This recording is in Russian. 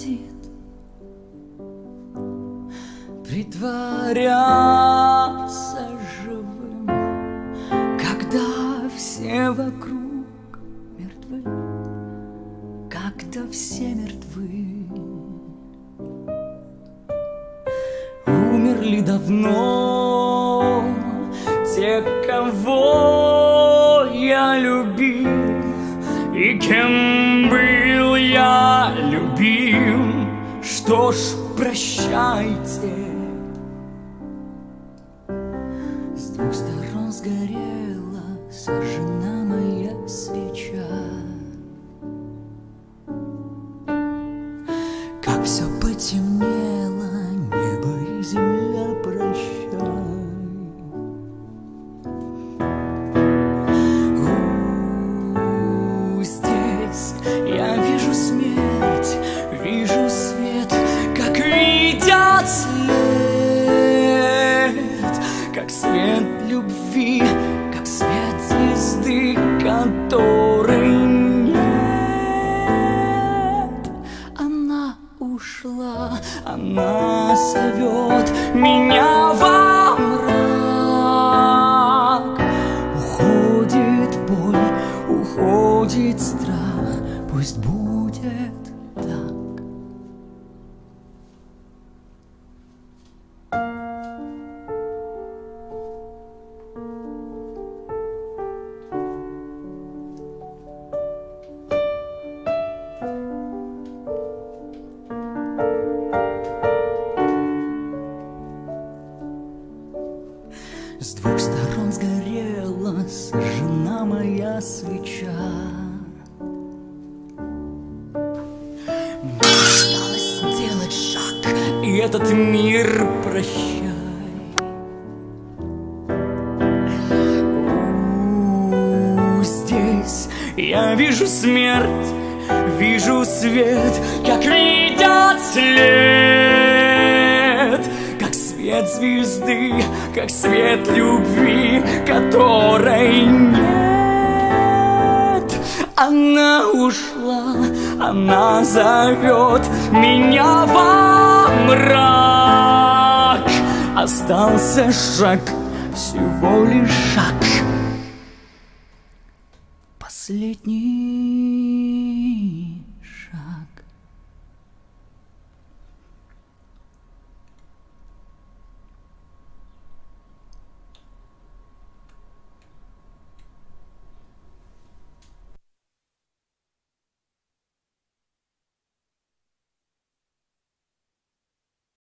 хватит Притворяться живым Когда все вокруг мертвы Когда все мертвы. Умерли давно Те, кого я любил И кем был я любим. Что ж, прощайте. С двух сторон сгорела Сожжена моя свеча. Как все потемнело свет любви, как свет звезды, которой нет. Она ушла, она зовет меня во мрак. Уходит боль, уходит страх, пусть будет С двух сторон сгорела сожжена моя свеча. Мне осталось сделать шаг, и этот мир Здесь я вижу смерть, вижу свет, как видят след, свет звезды, как свет любви, которой нет. Она ушла, она зовет меня во мрак. Остался шаг, всего лишь шаг. Последний